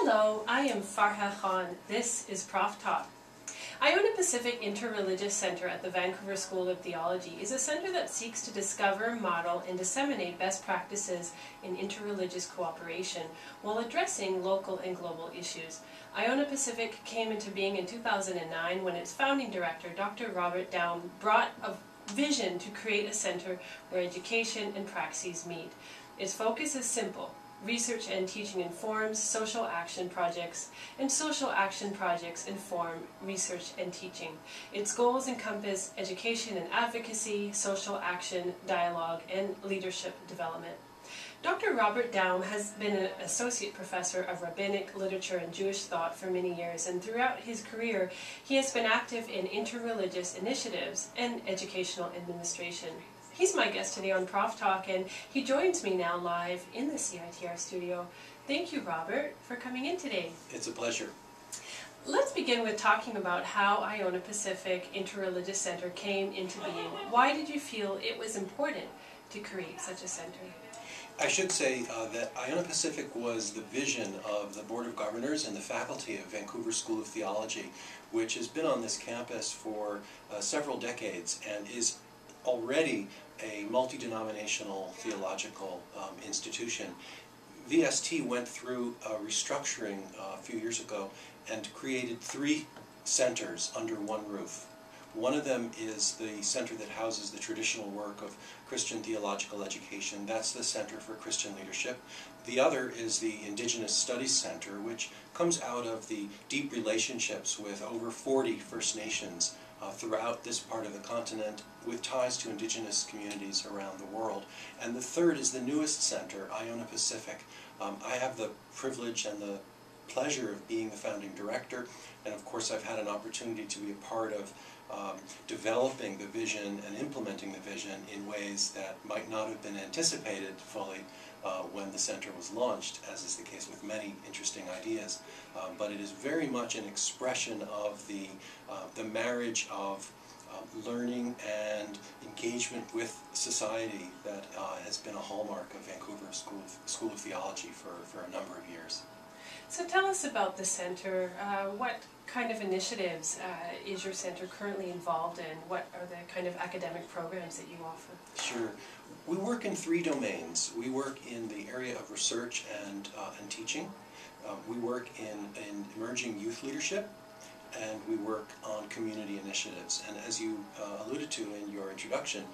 Hello, I am Farha Khan. This is Prof Talk. Iona Pacific Interreligious Center at the Vancouver School of Theology is a center that seeks to discover, model, and disseminate best practices in interreligious cooperation while addressing local and global issues. Iona Pacific came into being in 2009 when its founding director, Dr. Robert Daum, brought a vision to create a center where education and praxis meet. Its focus is simple, Research and teaching informs social action projects, and social action projects inform research and teaching. Its goals encompass education and advocacy, social action, dialogue, and leadership development. Dr. Robert Daum has been an associate professor of rabbinic literature and Jewish thought for many years, and throughout his career, he has been active in interreligious initiatives and educational administration. He's my guest today on Prof Talk, and he joins me now live in the CITR studio. Thank you, Robert, for coming in today. It's a pleasure. Let's begin with talking about how Iona Pacific Interreligious Center came into being. Why did you feel it was important to create such a center? I should say uh, that Iona Pacific was the vision of the Board of Governors and the faculty of Vancouver School of Theology, which has been on this campus for uh, several decades and is already a multi-denominational theological um, institution. VST went through a restructuring uh, a few years ago and created three centers under one roof. One of them is the center that houses the traditional work of Christian theological education. That's the Center for Christian Leadership. The other is the Indigenous Studies Center, which comes out of the deep relationships with over 40 First Nations uh, throughout this part of the continent with ties to indigenous communities around the world. And the third is the newest center, Iona Pacific. Um, I have the privilege and the pleasure of being the founding director, and of course I've had an opportunity to be a part of um, developing the vision and implementing the vision in ways that might not have been anticipated fully uh, when the center was launched, as is the case with many interesting ideas. Uh, but it is very much an expression of the, uh, the marriage of uh, learning and engagement with society that uh, has been a hallmark of Vancouver School of, School of Theology for, for a number of years. So tell us about the center. Uh, what kind of initiatives uh, is your center currently involved in? What are the kind of academic programs that you offer? Sure. We work in three domains. We work in the area of research and, uh, and teaching. Uh, we work in, in emerging youth leadership and we work on community initiatives. And as you uh, alluded to in your introduction,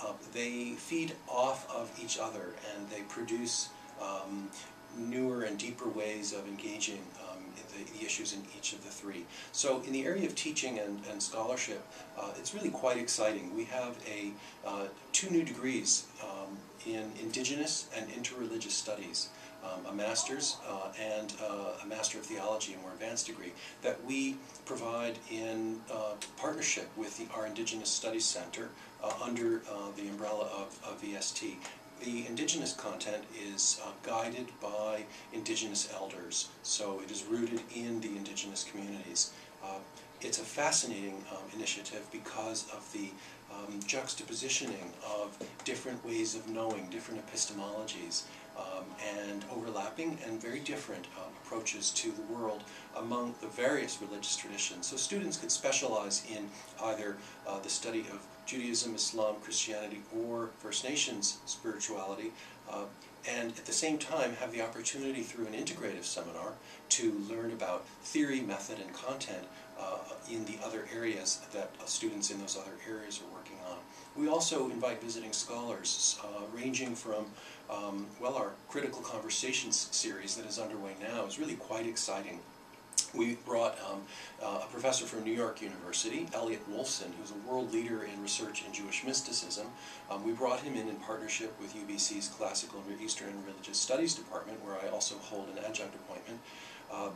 uh, they feed off of each other and they produce um, newer and deeper ways of engaging um, the, the, issues in each of the three. So in the area of teaching and, and scholarship, uh, it's really quite exciting. We have a uh, two new degrees um, in Indigenous and Interreligious Studies. Um, a master's uh, and uh, a Master of Theology, a more advanced degree, that we provide in uh, partnership with the, our Indigenous Studies Center uh, under the umbrella of, of VST. The indigenous content is uh, guided by indigenous elders, so it is rooted in the indigenous communities. Uh, it's a fascinating um, initiative because of the um, juxtapositioning of different ways of knowing, different epistemologies, um, and overlapping and very different um, approaches to the world among the various religious traditions. So students could specialize in either uh, the study of Judaism, Islam, Christianity, or First Nations spirituality, uh, and at the same time have the opportunity through an integrative seminar to learn about theory, method, and content uh, in the other areas that uh, students in those other areas are working on. We also invite visiting scholars, uh, ranging from, um, well, our Critical Conversations series that is underway now is really quite exciting we brought um, uh, a professor from New York University, Elliot Wolfson, who's a world leader in research in Jewish mysticism. Um, we brought him in in partnership with UBC's Classical and Eastern Religious Studies Department, where I also hold an adjunct appointment. Um,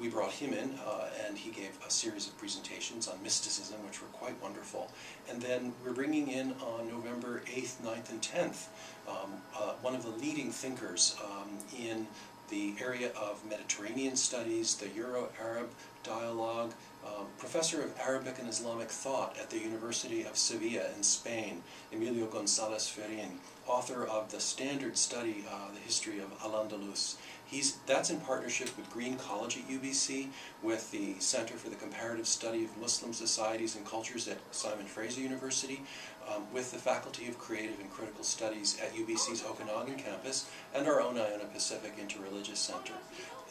we brought him in, uh, and he gave a series of presentations on mysticism, which were quite wonderful. And then we're bringing in on November 8th, 9th, and 10th um, uh, one of the leading thinkers um, in the area of Mediterranean studies, the Euro-Arab dialogue, um, professor of Arabic and Islamic thought at the University of Sevilla in Spain, Emilio Gonzalez Ferrin, author of the standard study, uh, The History of Al-Andalus. He's, that's in partnership with Green College at UBC, with the Center for the Comparative Study of Muslim Societies and Cultures at Simon Fraser University, um, with the Faculty of Creative and Critical Studies at UBC's Okanagan campus, and our own Iona Pacific Interreligious Center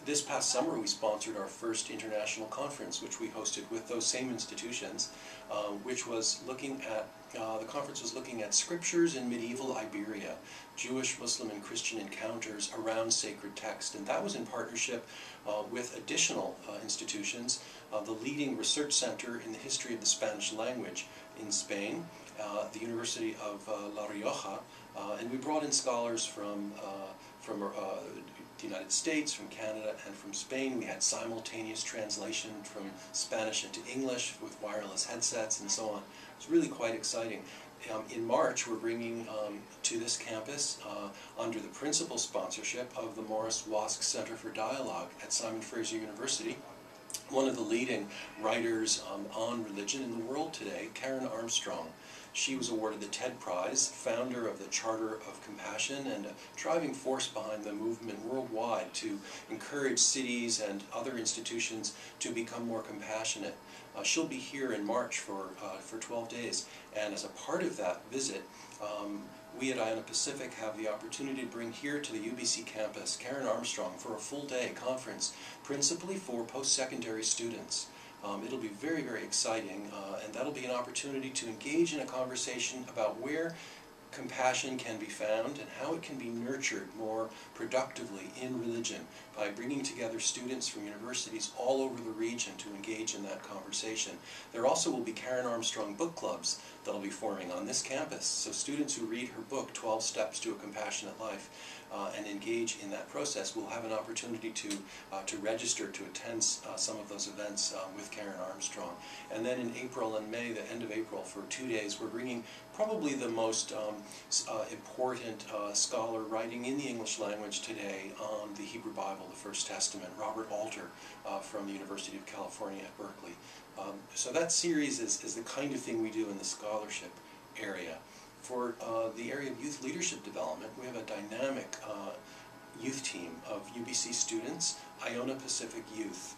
this past summer we sponsored our first international conference, which we hosted with those same institutions, uh, which was looking at, uh, the conference was looking at scriptures in medieval Iberia, Jewish, Muslim, and Christian encounters around sacred text. And that was in partnership uh, with additional uh, institutions, uh, the leading research center in the history of the Spanish language in Spain, uh, the University of La Rioja, and we brought in scholars from, from the United States, from Canada, and from Spain. We had simultaneous translation from Spanish into English with wireless headsets and so on. It was really quite exciting. Um, in March, we're bringing um, to this campus, uh, under the principal sponsorship of the Morris Wosk Center for Dialogue at Simon Fraser University, one of the leading writers um, on religion in the world today, Karen Armstrong. She was awarded the TED Prize, founder of the Charter of Compassion, and a driving force behind the movement worldwide to encourage cities and other institutions to become more compassionate. Uh, she'll be here in March for, uh, for 12 days, and as a part of that visit, um, we at Iona Pacific have the opportunity to bring here to the UBC campus Karen Armstrong for a full day conference, principally for post-secondary students. Um, it'll be very, very exciting, uh, and that'll be an opportunity to engage in a conversation about where compassion can be found and how it can be nurtured more productively in religion by bringing together students from universities all over the region to engage in that conversation. There also will be Karen Armstrong book clubs that'll be forming on this campus. So students who read her book, 12 Steps to a Compassionate Life, uh, and engage in that process will have an opportunity to, uh, to register to attend uh, some of those events uh, with Karen Armstrong. And then in April and May, the end of April, for two days, we're bringing probably the most um, uh, important scholar writing in the English language today on the Hebrew Bible, the First Testament, Robert Alter from the University of California at Berkeley. Um, so that series is, is the kind of thing we do in the scholarship area. For uh, the area of youth leadership development, we have a dynamic uh, youth team of UBC students, Iona Pacific Youth.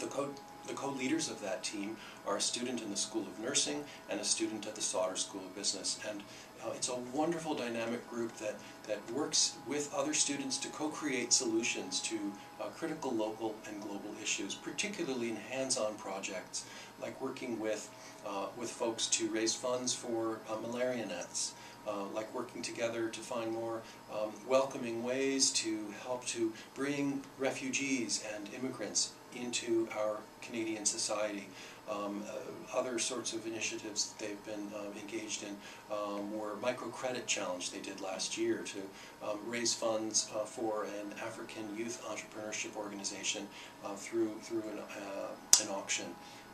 The co the co-leaders of that team are a student in the School of Nursing and a student at the Sauder School of Business. And uh, it's a wonderful dynamic group that, that works with other students to co-create solutions to uh, critical local and global issues, particularly in hands-on projects like working with, uh, with folks to raise funds for uh, malaria nets, uh, like working together to find more um, welcoming ways to help to bring refugees and immigrants into our Canadian society. Um, uh, other sorts of initiatives that they've been um, engaged in um, were microcredit challenge they did last year to um, raise funds uh, for an African youth entrepreneurship organization uh, through through an, uh, an auction.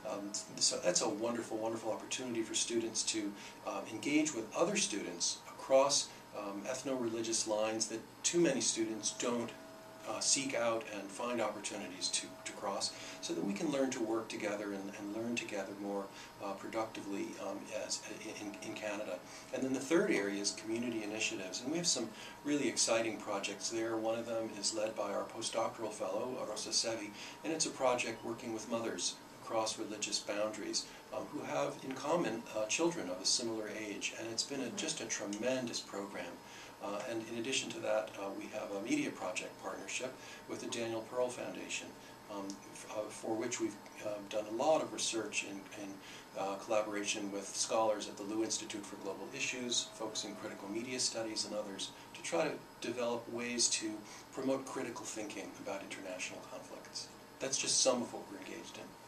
Um, so that's a wonderful, wonderful opportunity for students to um, engage with other students across um, ethno-religious lines that too many students don't uh, seek out and find opportunities to, to cross so that we can learn to work together and, and learn together more uh, productively um, as, in, in Canada. And then the third area is community initiatives. And we have some really exciting projects there. One of them is led by our postdoctoral fellow, Rosa Sevi, and it's a project working with mothers across religious boundaries um, who have in common uh, children of a similar age. And it's been a, just a tremendous program. Uh, and in addition to that, uh, we have a media project partnership with the Daniel Pearl Foundation, um, uh, for which we've um, done a lot of research in, in uh, collaboration with scholars at the Liu Institute for Global Issues, folks in critical media studies and others, to try to develop ways to promote critical thinking about international conflicts. That's just some of what we're engaged in.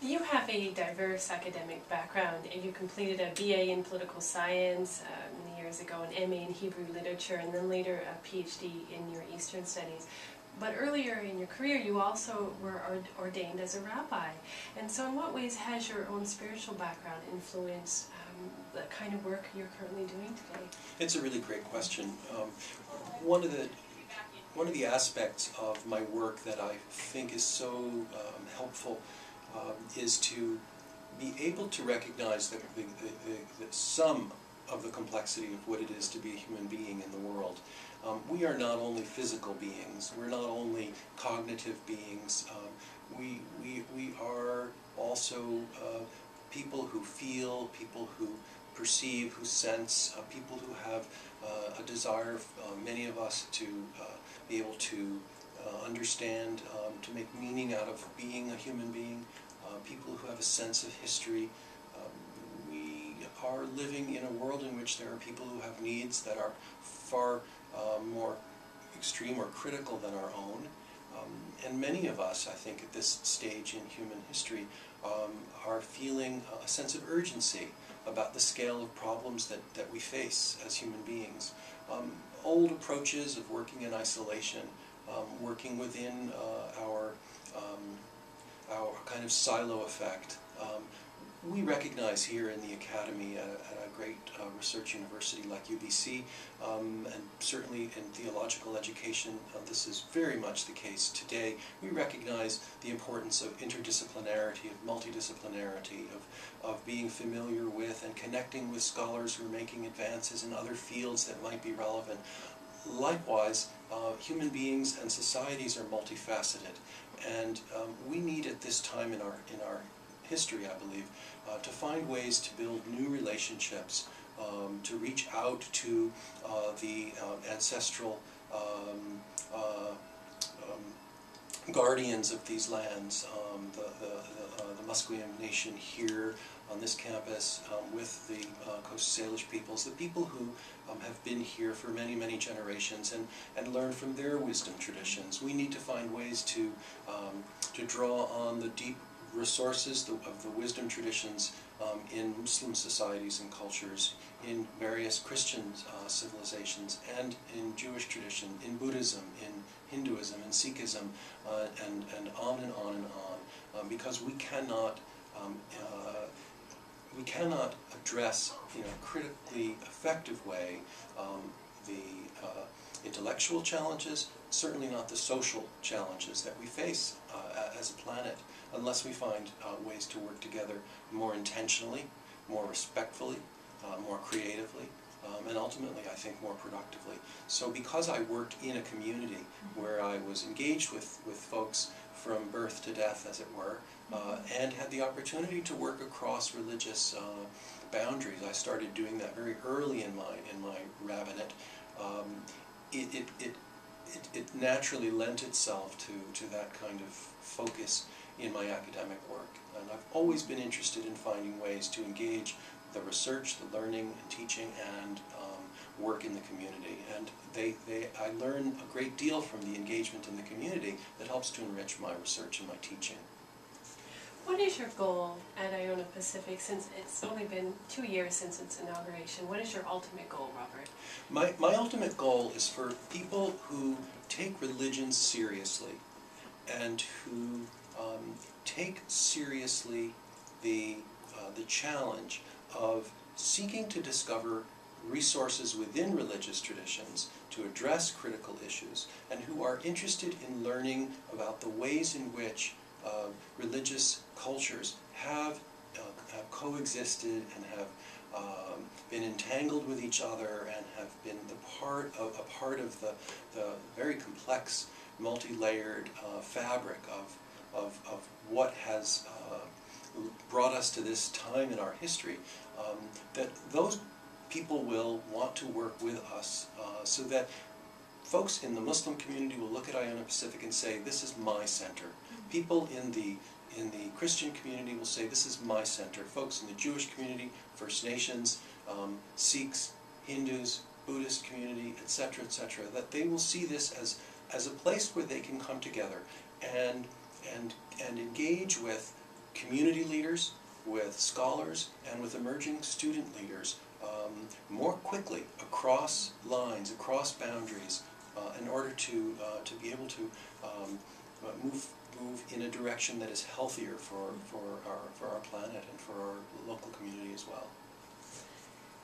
You have a diverse academic background. and You completed a BA in political science uh, many years ago, an MA in Hebrew literature, and then later a PhD in your Eastern studies. But earlier in your career, you also were ordained as a rabbi. And so, in what ways has your own spiritual background influenced um, the kind of work you're currently doing today? It's a really great question. Um, one of the one of the aspects of my work that I think is so um, helpful um, is to be able to recognize the, the, the, the, some of the complexity of what it is to be a human being in the world. Um, we are not only physical beings, we're not only cognitive beings, um, we, we, we are also uh, people who feel, people who perceive, who sense, uh, people who have uh, a desire, uh, many of us, to uh, be able to uh, understand, um, to make meaning out of being a human being, people who have a sense of history. Um, we are living in a world in which there are people who have needs that are far more extreme or critical than our own. Um, and many of us, I think, at this stage in human history, um, are feeling a sense of urgency about the scale of problems that, that we face as human beings. Um, old approaches of working in isolation, um, working within uh, our, um, our kind of silo effect, um, we recognize here in the Academy at a, at a great uh, research university like UBC, um, and certainly in theological education, uh, this is very much the case today. We recognize the importance of interdisciplinarity, of multidisciplinarity, of, of being familiar with and connecting with scholars who are making advances in other fields that might be relevant. Likewise, uh, human beings and societies are multifaceted, and um, we need at this time in our, in our history, I believe, uh, to find ways to build new relationships, um, to reach out to uh, the uh, ancestral um, uh, um, guardians of these lands, um, the, the, the, uh, the Musqueam Nation here on this campus um, with the uh, Coast Salish peoples, the people who um, have been here for many, many generations and, and learn from their wisdom traditions. We need to find ways to, um, to draw on the deep resources of the wisdom traditions um, in Muslim societies and cultures, in various Christian uh, civilizations, and in Jewish tradition, in Buddhism, in Hinduism, in Sikhism, uh, and, and on and on and on, um, because we cannot um, uh, we cannot address in a critically effective way um, the uh, intellectual challenges, certainly not the social challenges that we face uh, as a planet unless we find uh, ways to work together more intentionally, more respectfully, uh, more creatively, um, and ultimately, I think, more productively. So because I worked in a community where I was engaged with, with folks from birth to death, as it were, uh, and had the opportunity to work across religious uh, boundaries, I started doing that very early in my, in my rabbinate. Um, it, it, it, it, it naturally lent itself to, to that kind of focus in my academic work. And I've always been interested in finding ways to engage the research, the learning and teaching, and um, work in the community. And they, they, I learn a great deal from the engagement in the community that helps to enrich my research and my teaching. What is your goal at Iona Pacific since it's only been two years since its inauguration? What is your ultimate goal, Robert? My, my ultimate goal is for people who take religion seriously and who um, take seriously the, uh, the challenge of seeking to discover resources within religious traditions to address critical issues and who are interested in learning about the ways in which uh, religious cultures have, uh, have coexisted and have um, been entangled with each other and have been the part of, a part of the, the very complex, multi-layered uh, fabric of of, of what has uh, brought us to this time in our history, um, that those people will want to work with us uh, so that folks in the Muslim community will look at Iona Pacific and say, this is my center. People in the in the Christian community will say, this is my center. Folks in the Jewish community, First Nations, um, Sikhs, Hindus, Buddhist community, etc., etc., that they will see this as, as a place where they can come together and and, and engage with community leaders, with scholars, and with emerging student leaders um, more quickly across lines, across boundaries, uh, in order to, uh, to be able to um, uh, move, move in a direction that is healthier for, for, our, for our planet and for our local community as well.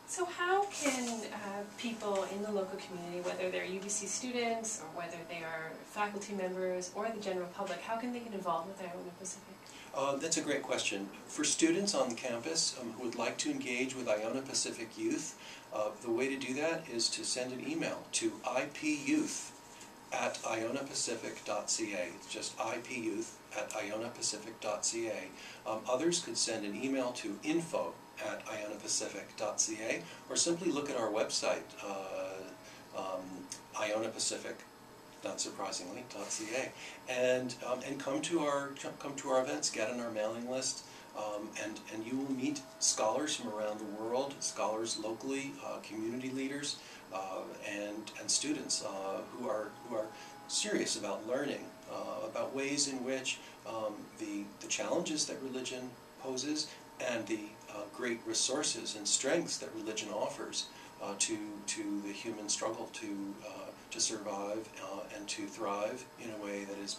So how can uh, people in the local community, whether they're UBC students or whether they are faculty members or the general public, how can they get involved with Iona Pacific? Uh, that's a great question. For students on the campus um, who would like to engage with Iona Pacific Youth, uh, the way to do that is to send an email to ipyouth at ionapacific.ca. It's just ipyouth at ionapacific.ca. Um, others could send an email to info at ionapacific.ca or simply look at our website, uh, um, ionapacific, not surprisingly, .ca, and um, and come to our come to our events, get on our mailing list, um, and and you will meet scholars from around the world, scholars locally, uh, community leaders, uh, and and students uh, who are who are serious about learning uh, about ways in which um, the the challenges that religion poses and the uh, great resources and strengths that religion offers to to the human struggle to to survive and to thrive in a way that is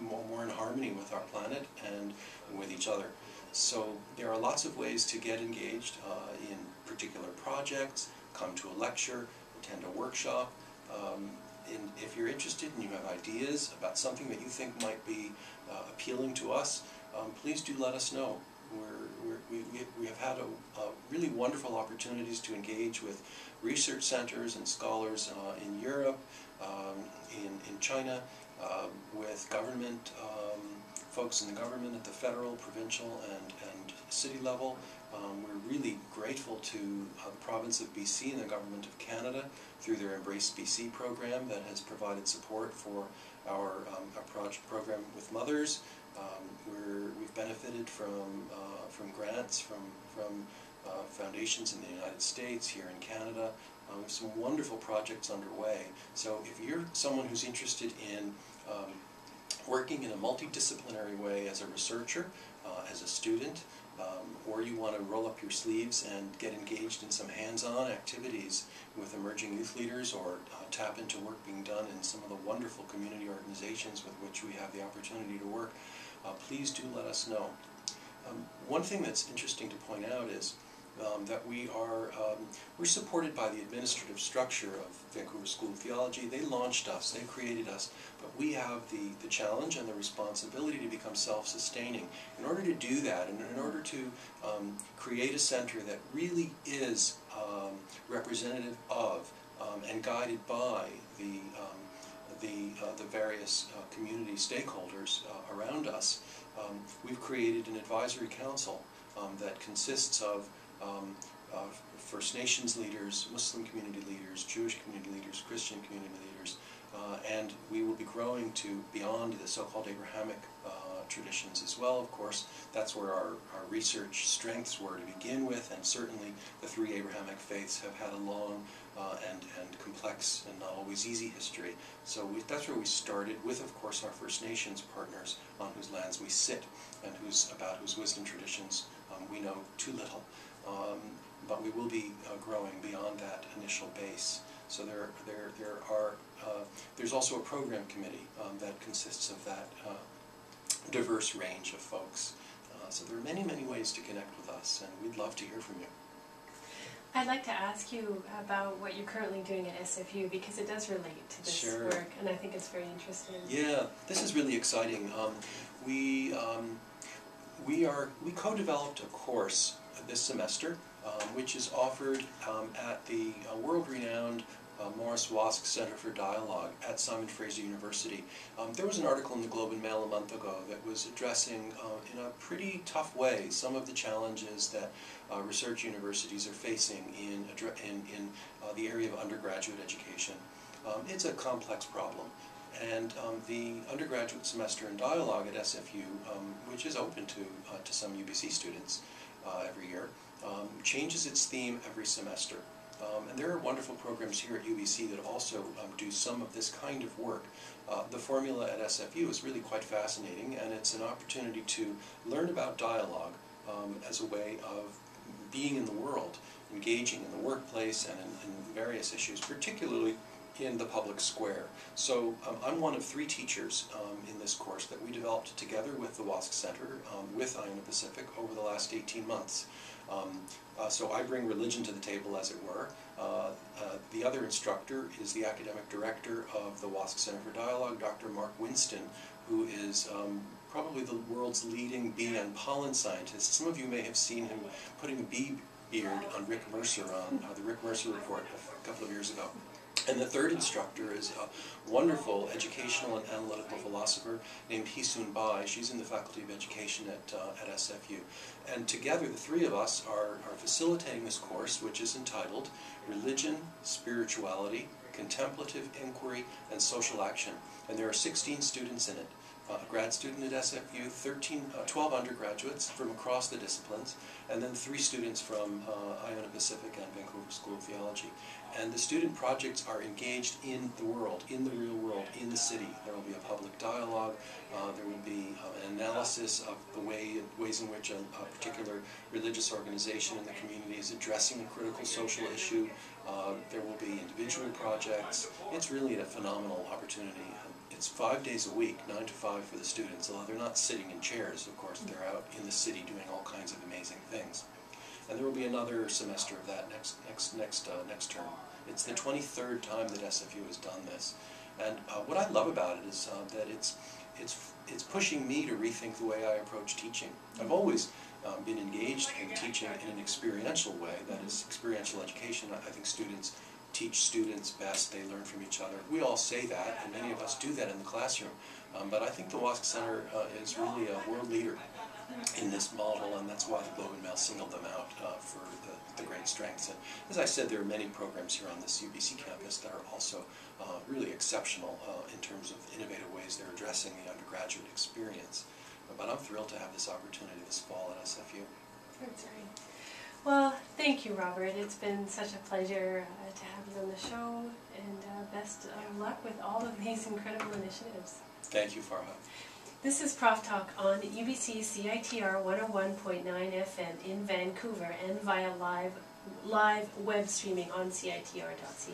more, more in harmony with our planet and with each other. So there are lots of ways to get engaged uh, in particular projects, come to a lecture, attend a workshop. Um, and if you're interested and you have ideas about something that you think might be uh, appealing to us, um, please do let us know. We're, we're, we, we have had a, a really wonderful opportunities to engage with research centers and scholars uh, in Europe, um, in, in China, uh, with government um, folks in the government at the federal, provincial, and, and city level. Um, we're really grateful to uh, the province of BC and the government of Canada through their Embrace BC program that has provided support for our, um, our project program with mothers. Um, we're, we've benefited from, uh, from grants from, from uh, foundations in the United States, here in Canada. Um, we have some wonderful projects underway. So if you're someone who's interested in um, working in a multidisciplinary way as a researcher, uh, as a student, um, or you want to roll up your sleeves and get engaged in some hands-on activities with emerging youth leaders or uh, tap into work being done in some of the wonderful community organizations with which we have the opportunity to work, uh, please do let us know. Um, one thing that's interesting to point out is um, that we are um, we're supported by the administrative structure of Vancouver School of Theology. They launched us, they created us, but we have the, the challenge and the responsibility to become self-sustaining. In order to do that, and in order to um, create a center that really is um, representative of um, and guided by the um, the, uh, the various uh, community stakeholders uh, around us, we've created an advisory council that consists of um, uh, First Nations leaders, Muslim community leaders, Jewish community leaders, Christian community leaders, uh, and we will be growing to beyond the so-called Abrahamic uh, traditions as well, of course. That's where our, our research strengths were to begin with, and certainly the three Abrahamic faiths have had a long uh, and, and complex and not always easy history. So we, that's where we started with, of course, our First Nations partners on whose lands we sit and whose, about whose wisdom traditions um, we know too little. Um, but we will be uh, growing beyond that initial base. So there, there, there are, uh, there's also a program committee um, that consists of that uh, diverse range of folks. Uh, so there are many, many ways to connect with us, and we'd love to hear from you. I'd like to ask you about what you're currently doing at SFU because it does relate to this sure. work, and I think it's very interesting. Yeah, this is really exciting. Um, we um, we are we co-developed a course this semester, um, which is offered um, at the uh, world-renowned uh, Morris Wosk Center for Dialogue at Simon Fraser University. Um, there was an article in the Globe and Mail a month ago that was addressing uh, in a pretty tough way some of the challenges that uh, research universities are facing in, in, in uh, the area of undergraduate education. Um, it's a complex problem. And um, the undergraduate semester in dialogue at SFU, um, which is open to, uh, to some UBC students, uh, every year, um, changes its theme every semester. Um, and there are wonderful programs here at UBC that also um, do some of this kind of work. Uh, the formula at SFU is really quite fascinating, and it's an opportunity to learn about dialogue um, as a way of being in the world, engaging in the workplace and in, in various issues, particularly in the public square. So um, I'm one of three teachers um, in this course that we developed together with the Wosk Center, um, with Iona Pacific, over the last 18 months. Um, uh, so I bring religion to the table, as it were. Uh, uh, the other instructor is the academic director of the Wosk Center for Dialogue, Dr. Mark Winston, who is um, probably the world's leading bee and pollen scientist. Some of you may have seen him putting a bee beard on Rick Mercer on uh, the Rick Mercer report a couple of years ago. And the third instructor is a wonderful educational and analytical philosopher named Hee-Soon Bai. She's in the Faculty of Education at, uh, at SFU. And together, the three of us are, are facilitating this course, which is entitled Religion, Spirituality, Contemplative Inquiry, and Social Action. And there are 16 students in it uh, grad student at SFU, 13, uh, 12 undergraduates from across the disciplines, and then three students from uh, Iona Pacific and Vancouver School of Theology. And the student projects are engaged in the world, in the real world, in the city. There will be a public dialogue, there will be an analysis of the way, ways in which a, a, particular religious organization in the community is addressing a critical social issue. Uh, there will be individual projects. It's really a phenomenal opportunity it's five days a week, nine to five for the students, although they're not sitting in chairs, of course, they're out in the city doing all kinds of amazing things. And there will be another semester of that next next next uh, next term. It's the 23rd time that SFU has done this, and uh, what I love about it is uh, that it's it's it's pushing me to rethink the way I approach teaching. I've always um, been engaged in teaching in an experiential way, that is experiential education. I think students teach students best, they learn from each other. We all say that, and many of us do that in the classroom. Um, but I think the Wosk Center uh, is really a world leader in this model, and that's why the Globe and Mail singled them out uh, for the, the, great strengths. And as I said, there are many programs here on this UBC campus that are also uh, really exceptional uh, in terms of innovative ways they're addressing the undergraduate experience. But I'm thrilled to have this opportunity this fall at SFU. That's right. Well, thank you, Robert. It's been such a pleasure uh, to have you on the show, and uh, best of luck with all of these incredible initiatives. Thank you, Farha. This is Prof Talk on UBC CITR 101.9 FM in Vancouver and via live live web streaming on CITR.ca.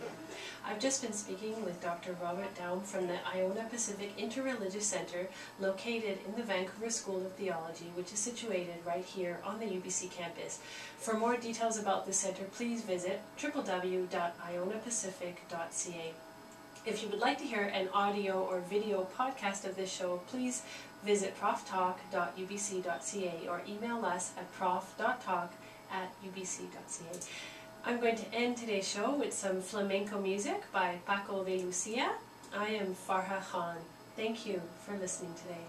I've just been speaking with Dr. Robert Daum from the Iona Pacific Interreligious Center located in the Vancouver School of Theology, which is situated right here on the UBC campus. For more details about the center, please visit www.ionapacific.ca. If you would like to hear an audio or video podcast of this show, please visit proftalk.ubc.ca or email us at prof.talk at ubc.ca. I'm going to end today's show with some flamenco music by Paco de Lucia. I am Farha Khan. Thank you for listening today.